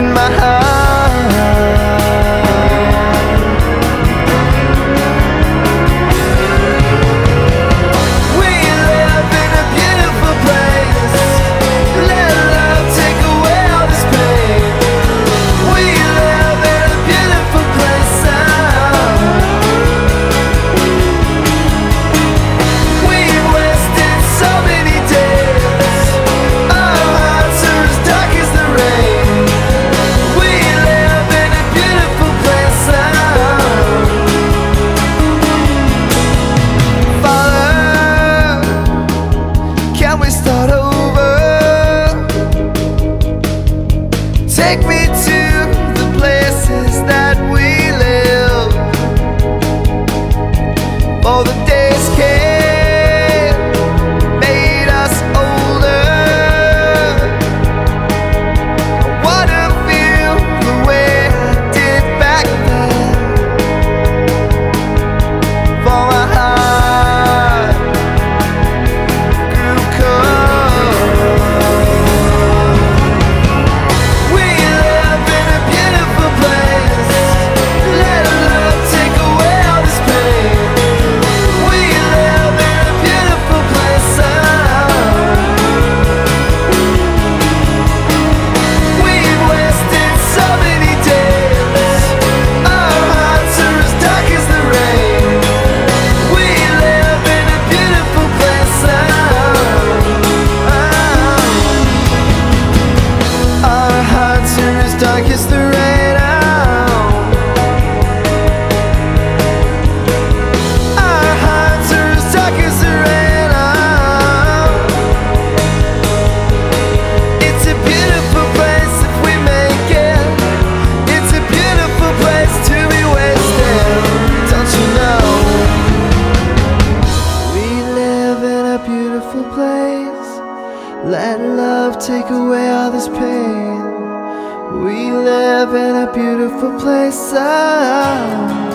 in my heart. Dark as the red out Our hearts are as dark as the red out It's a beautiful place if we make it. It's a beautiful place to be wasted Don't you know? We live in a beautiful place. Let love take away all this pain. We live in a beautiful place. Oh.